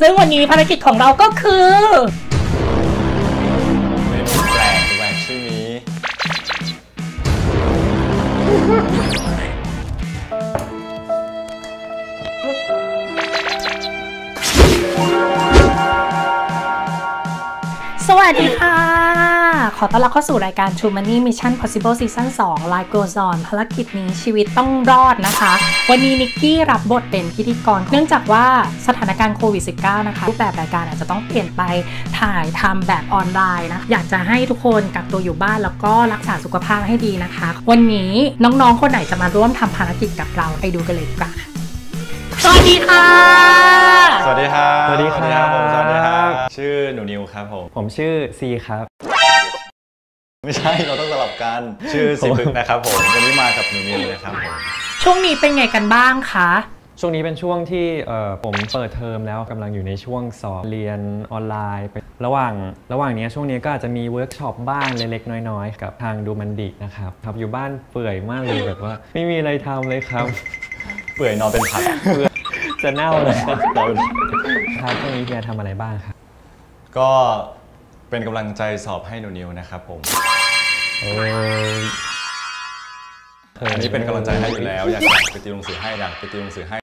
ซึ่งวันนี้ภารกิจของเราก็คือเมนูแปลกแหวกชิมีสวัสดีค่ะ อต้อนรับเข้าสู่รายการ True Money Mission Possible Season 2 Life Goes On ภารกิจนี้ชีวิตต้องรอดนะคะ วันนี้นิกกี้รับบทเป็นพิธีกร เนื่องจากว่าสถานการณ์โควิด -19 นะคะ รูปแบบรายการอาจจะต้องเปลี่ยนไปถ่ายทำแบบออนไลน์นะ อยากจะให้ทุกคนกักตัวอยู่บ้านแล้วก็รักษาสุขภาพให้ดีนะคะ วันนี้น้องๆ คนไหนจะมาร่วมทำภารกิจกับเราไปดูกันเลยดีกว่าค่ะสวัสดีค่ะ สวัสดีครับสวัสดีครับผมสวัสดีครับ ชื่อหนูนิวครับผม ผมชื่อซีครับ ไม่ใช่เราต้องสลับกันชื่อซีพฤกษ์นะครับผมวันนี้มากับหนูนิวนะครับผมช่วงนี้เป็นไงกันบ้างคะ ช่วงนี้เป็นช่วงที่เอ่อผมเปิดเทอมแล้วกำลังอยู่ในช่วงสอบเรียนออนไลน์ไประหว่างระหว่างเนี้ยช่วงนี้ก็อาจจะมีเวิร์กช็อปบ้างเล็กๆน้อยๆ กับทางดูมันดินะครับครับอยู่บ้านเปื่อยมากเลยแบบว่า ไม่มีอะไรทำเลยครับ เปื่อยนอนเป็นผักจะเน่าเลยครับเราครับช่วงนี้เฮียทำอะไรบ้างครับก็เป็นกำลังใจสอบให้หนูนิวนะครับผม โอ้ยอันนี้เป็นกำลังใจให้อยู่แล้วอยากอยากไปติวหนังสือให้อยากไปติวหนังสือให้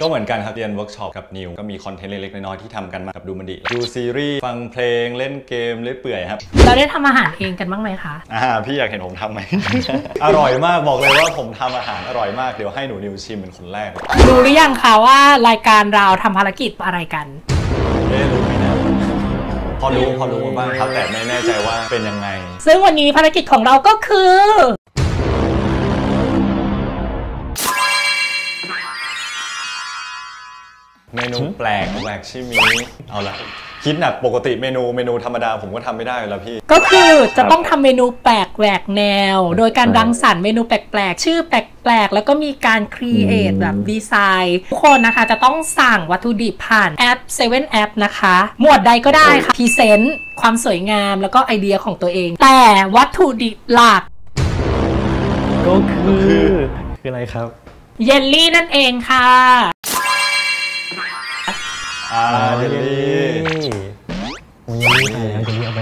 ก็เหมือนกันครับเรียนเวิร์กช็อปกับนิว ก็มี content เล็กๆน้อยๆที่ทำกันมากับดูมันดิดูซีรีส์ฟังเพลงเล่นเกมเล่อยเปื่อยครับ เราได้ทำอาหารเองกันบ้างไหมคะ อ่าพี่อยากเห็นผมทำไหม อร่อยมากบอกเลยว่าผมทำอาหารอร่อยมากเดี๋ยวให้หนูนิวชิมเป็นคนแรกเลยรู้หรือยังคะว่ารายการเราทำภารกิจอะไรกันเอ๊ะรู้ไหมนะพ อรู้พอรู้มาบ้างครับแต่ไม่แน่ใจว่าเป็นยังไง ซึ่งวันนี้ภารกิจของเราก็คือเมนูแปลกแหวกชิมีเอาละ คิดหนักปกติเมนูเมนูธรรมดาผมก็ทำไม่ได้อยู่แล้วพี่ ก็คือจะต้องทำเมนูแปลกแหวกแนว โดยการรังสรรค์เมนูแปลกๆ ชื่อแปลกๆ แล้วก็มีการ create แบบดีไซน์ทุกคนนะคะจะต้องสั่งวัตถุดิบผ่านแอป7 App นะคะ หมวดใดก็ได้ค่ะ present ความสวยงามแล้วก็ไอเดียของตัวเอง แต่วัตถุดิบหลัก ก็คือ คืออะไรครับ เยลลี่นั่นเองค่ะ อ่าเยลลี่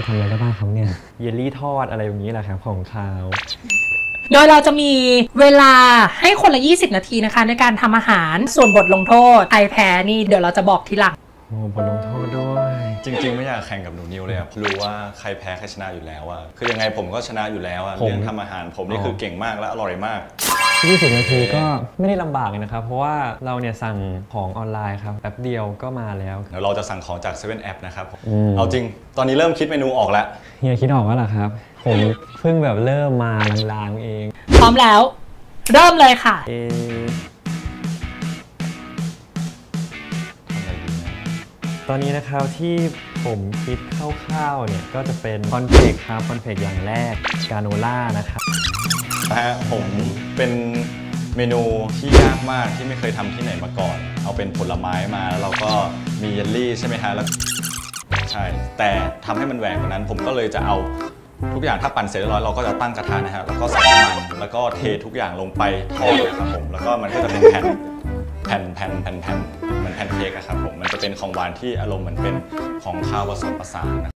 ทำอะไรได้บ้างครับเนี่ย เยลลี่ทอดอะไรแบบนี้แหละครับของคาว โดยเราจะมีเวลาให้คนละ 20 นาทีนะคะ ในการทำอาหารส่วนบทลงโทษใครแพ้นี่เดี๋ยวเราจะบอกทีหลังโอ้บทลงโทษด้วย จริง ๆ ไม่อยากแข่งกับหนูนิวเลยอะรู้ว่าใครแพ้ใครชนะอยู่แล้วอะคือยังไงผมก็ชนะอยู่แล้วอะผม เรื่องทำอาหารผมนี่คือเก่งมากและอร่อยมาก 20 นาทีก็ไม่ได้ลำบากเลยนะครับ เพราะว่าเราเนี่ยสั่งของออนไลน์ครับแป๊บเดียวก็มาแล้วเดี๋ยวเราจะสั่งของจาก7 App นะครับผมอืมเอาจริงตอนนี้เริ่มคิดเมนูออกแล้วเฮียคิดออกว่าล่ะครับ ผมเพิ่งแบบเริ่มมาลางๆเอง พร้อมแล้ว เริ่มเลยค่ะเอะทำอะไรดีนะตอนนี้นะครับที่ผมคิดคร่าวๆเนี่ยก็จะเป็นคอนเฟกครับคอนเฟกอย่างแรกกาโนล่านะครับ นะฮะผมเป็นเมนูที่ยากมากที่ไม่เคยทำที่ไหนมาก่อน เอาเป็นผลไม้มาแล้วเราก็มีเยลลี่ใช่ไหมฮะแล้วใช่แต่ทำให้มันแหวกกว่านั้น ผมก็เลยจะเอาทุกอย่างถ้าปั่นเสร็จเรียบร้อยเราก็จะตั้งกระทะนะฮะแล้วก็ใส่น้ำมันแล้วก็เททุกอย่างลงไปทอดนะครับผมแล้วก็มันก็จะเป็นแผ่นแผ่นแผ่นแผ่นแผ่นเหมือนแผ่นเค้กนะครับผมมันจะเป็นของหวานที่อารมณ์เหมือนเป็นของข้าวผสมผสานนะครับ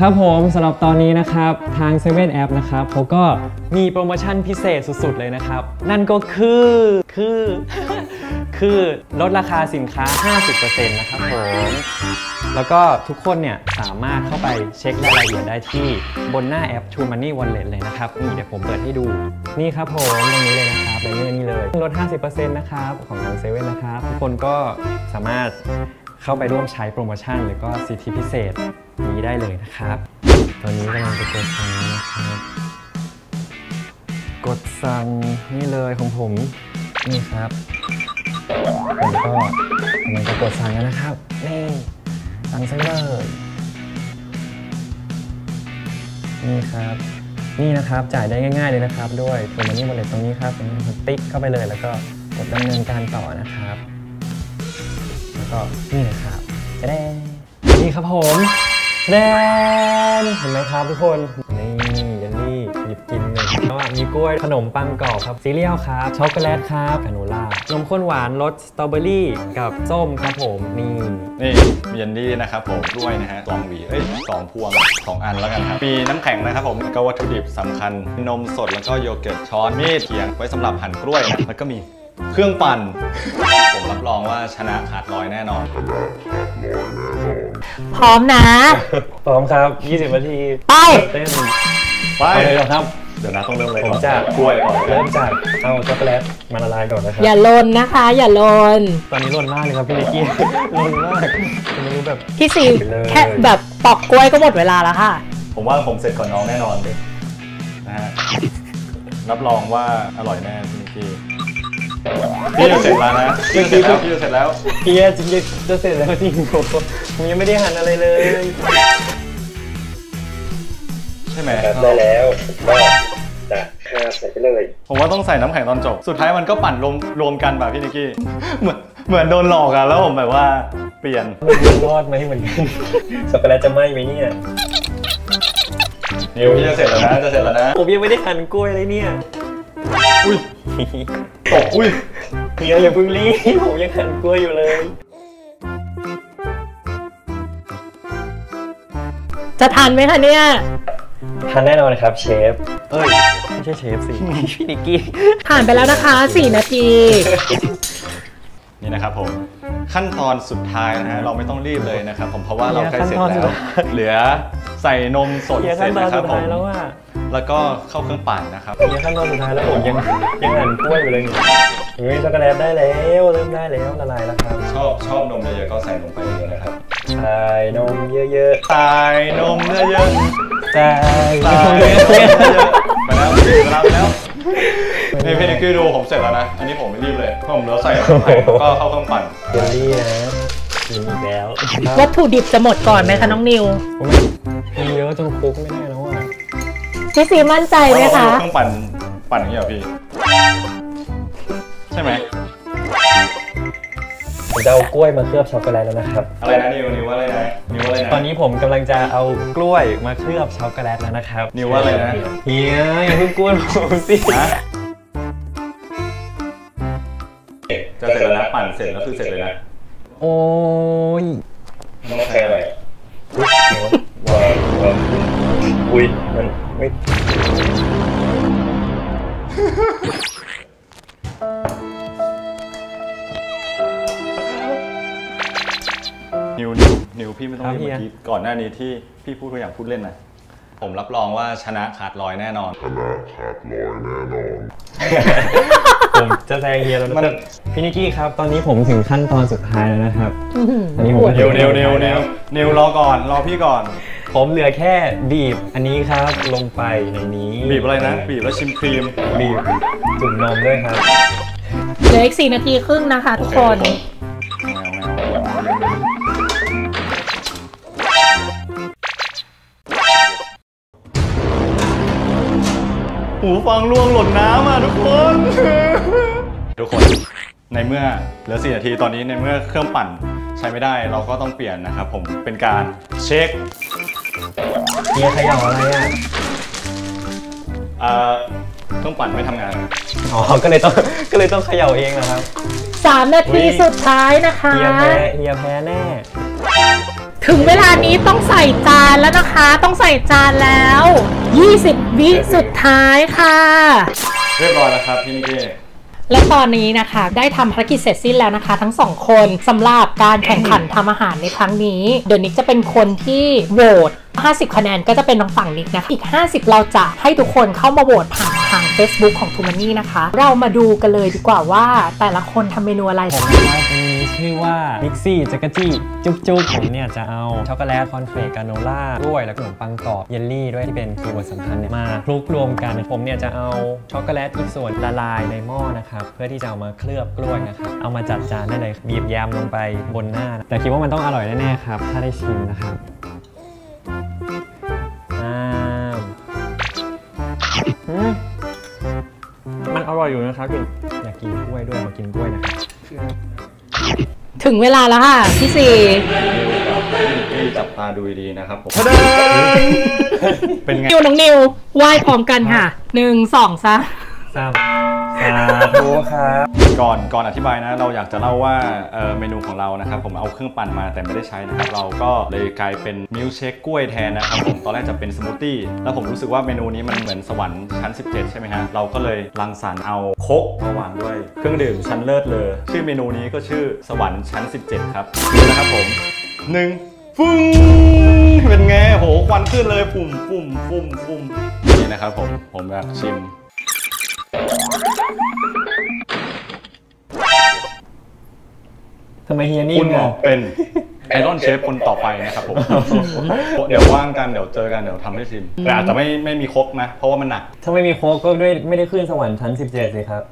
ครับผมสำหรับตอนนี้นะครับทาง7 App นะครับเขาก็มีโปรโมชั่นพิเศษสุดๆเลยนะครับ นั่นก็คือคือ คือลดราคาสินค้า 50%นะครับผม แล้วก็ทุกคนเนี่ยสามารถเข้าไปเช็ครายละเอียดได้ที่บนหน้าแอป True Money Wallet เลยนะครับ นี่เดี๋ยวผมเปิดให้ดู นี่ครับผม ตรงนี้เลยนะครับในนี้นี่เลยลด 50%นะครับ ของทางเซเว่นนะครับ ทุกคนก็สามารถ เข้าไปร่วมใช้โปรโมชั่น หรือก็สิทธิพิเศษนี้ได้เลยนะครับ ตอนนี้กำลังจะกดสั่งนะครับ กดสั่งนี่เลยของผมนี่ครับผมก็กำลังจะกดสั่งแล้วนะครับนี่สั่งซะเลยนี่ครับนี่นะครับจ่ายได้ง่าย ๆเลยนะครับ ด้วยโทรมานี่บอลเลตตรงนี้ครับตรงนี้ติ๊กเข้าไปเลยแล้วก็กดดำเนินการต่อนะครับ ก็นี่นะครับจะได้นี่ครับผมแดนเห็นไหมครับทุกคน นี่เยลลี่หยิบกินเลยเพราะว่ามีกล้วยขนมปังกรอบครับซีเรียลครับช็อกโกแลตครับกาโนล่านมข้นหวานรสสตรอเบอรี่กับส้มครับผมนี่นี่มีเยลลี่นะครับผมกล้วยนะฮะสองหวีเอ้ยสองพวงสองอันแล้วกันครับมีน้ำแข็งนะครับผมก็วัตถุดิบสำคัญ นมสดแล้วก็โยเกิร์ตช้อนมีดเขียงไว้สำหรับหั่นกล้วยนะแล้วก็มีเครื่องปั่น ผมรับรองว่าชนะขาดลอยแน่นอน พร้อมนะ พร้อมครับ 20นาทีไปเต้นไปไปเลยเหรอครับ เดี๋ยวนะต้องเริ่มเลยผมก่อนจะกล้วยก่อนเริ่มจากเอาช็อกโกแลตมาละลายก่อนนะครับ อย่าลนนะคะ อย่าลน ตอนนี้ร้อนมากเลยครับพี่นิกกี้ร้อนมากไม่รู้แบบพี่ซีไปเลยแค่แบบปอกกล้วยก็หมดเวลาแล้วค่ะ ผมว่าผมเสร็จก่อนน้องแน่นอนเลยนะฮะรับรองว่าอร่อยแน่พี่นิกกี้ พี่จะเสร็จแล้วนะพี่จะเสร็จแล้วพี่จะเสร็จแล้วเฮียจริงๆจะเสร็จแล้วจริงผมผมยังไม่ได้หั่นอะไรเลย ใช่ไหมได้แล้วก็จะคาบใส่ไปเลย ผมว่าต้องใส่น้ำแข็งตอนจบ สุดท้ายมันก็ปั่นรวมรวมกันแบบพี่นิกกี้ เหมือนเหมือนโดนหลอกอะแล้วผมแบบว่าเปลี่ยนมันจะรอดไหมเหมือนกันช็อกโกแลตจะไหม้ไหมเนี่ยนิวพี่จะเสร็จแล้วนะจะเสร็จแล้วนะผมยังไม่ได้หั่นกล้วยเลยเนี่ยอุ้ย ตกอุ้ยเฮียอย่าเพิ่งรีบผมยังหั่นกล้วยอยู่เลย จะทันไหมคะเนี่ยทานแน่นอนครับเชฟ เอ้ย ไม่ใช่เชฟสิพี่นิกกี้ ผ่านไปแล้วนะคะ 4 นาที นี่นะครับผม ขั้นตอนสุดท้ายนะฮะเราไม่ต้องรีบเลยนะครับผมเพราะว่าเราใกล้เสร็จขั้นตอนสุแล้ดวท้ายเหลือใส่นมสดเฮียเสร็ขั้จนตอนนะครัสุบดผท้ามย แล้วว่าแล้วก็เข้าเครื่องปั่นนะครับเฮียขั้นตอนสุดท้ายแล้วผมยังยังหั่นกล้วยอยู่เลยเนี่ยเฮ้ยช็อกโกแลตได้แล้วเริ่มได้แล้วละลายแล้วครับ ชอบชอบนมเยอะๆก็ใส่ลงไปเลยนะครับใส่นมเยอะใส่นมเยอะๆใส่ๆนใส่มนมเยเยอะอะๆไปแล้วไปแล้วไปแล้วนี่พี่นิกกี้ดูผมเสร็จแล้วนะ อันนี้ผมไม่รีบเลยผมเหลือใส่น้ำแข็งแล้วก็เข้าเครื่องปั่นๆเจลลี่นะกินอีกแล้ววัตถุดิบจะหมดก่อนไหมคะน้องนิวมีเยอะจนคลุกไม่ได้แล้วอะ พี่ซีมั่นใจไหมคะเครื่องปั่นปั่นอย่างนี้เหรอพี่ ใช่ไหมผมจะเอากล้วยมาเคลือบช็อกโกแลตแล้วนะครับ อะไรนะนิวนิวว่าอะไรนะนิวว่าอะไรนะตอนนี้ผมกำลังจะเอากล้วยมาเคลือบช็อกโกแลตแล้วนะครับนิวว่าอะไรนะเฮียอย่าเพิ่งกวนผมสิฮะจะเสร็จแล้วนะปั่นเสร็จแล้วคือเสร็จเลยนะโอ้ยต้องใช้อะไร อุ้ยมันไม่นิวนิวนิวพี่ไม่ต้องรีบเมื่อกี้ก่อนหน้านี้ที่พี่พูดตัวอย่างพูดเล่นนะผมรับรองว่าชนะขาดลอยแน่นอนผมจะแซงเฮียแล้วนะมันแต่พี่นิกกี้ครับ ตอนนี้ผมถึงขั้นตอนสุดท้ายแล้วนะครับอื้อหืออันนี้ผมนิวนิวนิวนิวนิวรอก่อน รอพี่ก่อน ผมเหลือแค่บีบอันนี้ครับลงไปในนี้บีบอะไรนะ บีบแล้วชิมครีม บีบจุ่มนมด้วยครับเหลืออีก4นาทีครึ่งนะคะทุกคนแมวแมวหูฟังล่วงหล่นน้ำอะทุกคน ทุกคนในเมื่อเหลือ4นาทีตอนนี้ในเมื่อเครื่องปั่นใช้ไม่ได้เราก็ต้องเปลี่ยนนะครับผมเป็นการเช็ค เฮียเขย่าอะไรอะ เอ่อเครื่องปั่นไม่ทำงาน อ๋อ ก็เลยต้อง ก็เลยต้องเขย่าเองนะครับ3นาทีสุดท้ายนะคะ เฮียแพ้เฮียแพ้แน่ ถึงเวลานี้ต้องใส่จานแล้วนะคะ ต้องใส่จานแล้ว 20 วิสุดท้ายค่ะ เรียบร้อยแล้วครับพี่นิกกี้ และตอนนี้นะคะได้ทำภารกิจเสร็จสิ้นแล้วนะคะ ทั้งสองคนสำหรับการแข่งขันทำอาหารในครั้งนี้ เดี๋ยวนิกจะเป็นคนที่โหวต50 คะแนนก็จะเป็นน้องฝั่งนิกนะคะอีก 50 เราจะให้ทุกคนเข้ามาโหวตผ่านทาง Facebook ของทูมานี่นะคะ เรามาดูกันเลยดีกว่าว่าแต่ละคนทำเมนูอะไร ผมว่าเมนู นี้ชื่อว่ามิกซี่จักรจี้จุ๊บจุ๊บผมเนี่ยจะเอาช็อกโกแลต cornflake granola กล้วยแล้วก็ขนมปังกรอบเยลลี่ด้วยที่เป็น keyword สำคัญเนี่ยมาคลุกรวมกันผมเนี่ยจะเอาช็อกโกแลตอีกส่วนละลายในหม้อนะครับเพื่อที่จะเอามาเคลือบกล้วยนะครับเอามาจัดจานได้เลยบีบแยมลงไปบนหน้า แต่คิดว่ามันต้องอร่อยแน่ๆครับถ้าได้ชิมนะครับอ้าวอืมมันอร่อยอยู่นะครับอยากกินกล้วยด้วยมากินกล้วยนะครับ ถึงเวลาแล้วค่ะพี่ซีนิวกับพี่นิกกี้จับตาดูดีๆนะครับผมเป็นไง นิวน้องนิวไหว้พร้อมกันค่ะหนึ่งสองสามสาม สาธุครับก่อนก่อนอธิบายนะเราอยากจะเล่าว่าเอ่อเมนูของเรานะครับผมเอาเครื่องปั่นมาแต่ไม่ได้ใช้นะครับเราก็เลยกลายเป็นมิลค์เชคกล้วยแทนนะครับผมตอนแรกจะเป็นสมูทตี้แล้วผมรู้สึกว่าเมนูนี้มันเหมือนสวรรค์ชั้น 17 ใช่ไหมฮะเราก็เลยรังสรรค์เอาโคกมาวางด้วยเครื่องดื่มชั้นเลิศเลยชื่อเมนูนี้ก็ชื่อสวรรค์ชั้น 17 ครับดูนะครับผมหนึ่งฟึ้งเป็นไงโหควันขึ้นเลยปุ่มปุ่มปุ่มปุ่มนี่นะครับผมผมอยากชิม ทำไมเฮียนิ่คุงณหมออะเป็นIron Chef คนต่อไปนะครับผม เดี๋ยวว่างกันเดี๋ยวเจอกันเดี๋ยวทำให้ชิม แต่อาจจะไม่ไม่มีครกนะ เพราะว่ามันหนัก ถ้าไม่มีครกก็ด้วยไม่ได้ขึ้นสวรรค์ชั้น 17 เลยครับ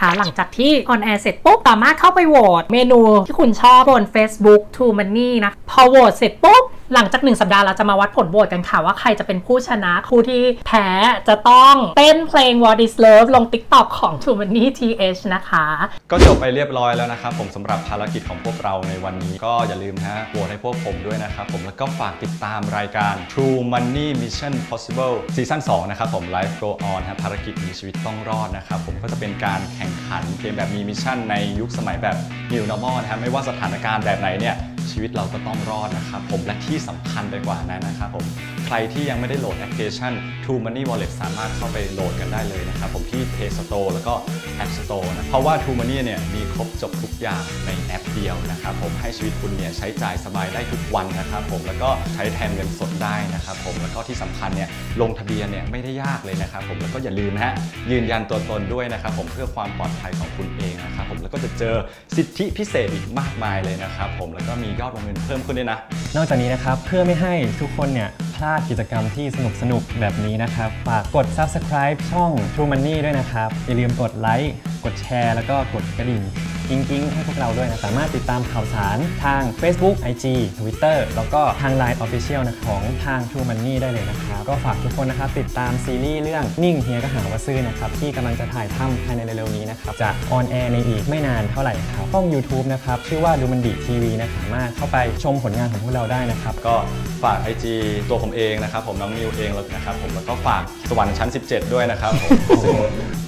ค่ะหลังจากที่ on air เสร็จปุ๊บสามารถเข้าไปโหวตเมนูที่คุณชอบบน Facebook TrueMoney นะ พอโหวตเสร็จปุ๊บ หลังจากหนึ่งสัปดาห์เราจะมาวัดผลโหวตกันค่ะ ว่าใครจะเป็นผู้ชนะคู่ที่แพ้จะต้องเต้นเพลง What is Love ลง TikTok ของ TrueMoney TH นะคะ ก็จบไปเรียบร้อยแล้วนะครับผมสำหรับภารกิจของพวกเราในวันนี้ ก็อย่าลืมนะฮะโหวตให้พวกผมด้วยนะครับผมแล้วก็ฝากติดตามรายการ True Money Mission Possible ซีซั่น2นะครับผม Life Go On ฮะภารกิจมีชีวิตต้องรอดนะครับผมก็จะเป็นการแข่งขันเกมแบบมี mission ในยุคสมัยแบบ New Normal นะฮะไม่ว่าสถานการณ์แบบไหนเนี่ย ชีวิตเราก็ต้องรอดนะครับผมและที่สำคัญไปกว่านั้นนะครับผม ใครที่ยังไม่ได้โหลดแอปพลิเคชัน True Money Wallet สามารถเข้าไปโหลดกันได้เลยนะครับผมที่ Play Store แล้วก็ App Store นะเพราะว่า True Money เนี่ยมีครบจบทุกอย่างในแอปเดียวนะครับผมให้ชีวิตคุณเนี่ยใช้จ่ายสบายได้ทุกวันนะครับผมแล้วก็ใช้แทนเงินสดได้นะครับผมแล้วก็ที่สำคัญเนี่ยลงทะเบียนเนี่ยไม่ได้ยากเลยนะครับผมแล้วก็อย่าลืมนะฮะยืนยันตัวตนด้วยนะครับผมเพื่อความปลอดภัยของคุณเองนะครับผมแล้วก็จะเจอสิทธิพิเศษอีกมากมายเลยนะครับผมแล้วก็มียอดวงเงินเพิ่มขึ้นด้วยนะ นอกจากนี้นะครับเพื่อไม่ให้ทุกคนเนี่ย พลาดกิจกรรมที่สนุกสนุกๆแบบนี้นะครับ ฝากกด subscribe ช่อง True Money ด้วยนะครับ อย่าลืมกดไลค์กดแชร์ แล้วก็กดกระดิ่งกิ้งๆให้พวกเราด้วยนะ สามารถติดตามข่าวสารทาง Facebook IG Twitter แล้วก็ทาง Line Official นะของทาง True Money ได้เลยนะครับ ก็ฝากทุกคนนะครับติดตามซีรีส์เรื่องนิ่งเฮียก็หาว่าซื่อนะครับ ที่กำลังจะถ่ายทำภายในเร็วๆนี้นะครับ จะออนแอร์ในอีกไม่นานเท่าไหร่ครับช่อง YouTube นะครับ ชื่อว่าดูมันดีทีวีนะสามารถเข้าไปชมผลงานของพวกเราได้นะครับ ก็ฝาก IG ตัวผมเองนะครับ ผมน้องนิวเองแล้วนะครับผมแล้วก็ฝากสวรรค์ชั้น 17 ด้วยนะครับผมซึ่ง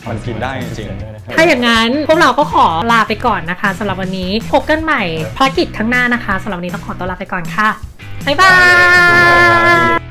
มันกินได้จริงๆ ถ้าอย่างนั้นพวกเราก็ขอลาไปก่อนนะคะสำหรับวันนี้พบกันใหม่ภารกิจข้างหน้านะคะสำหรับวันนี้ต้องขอตัวลาไปก่อนค่ะบ๊ายบาย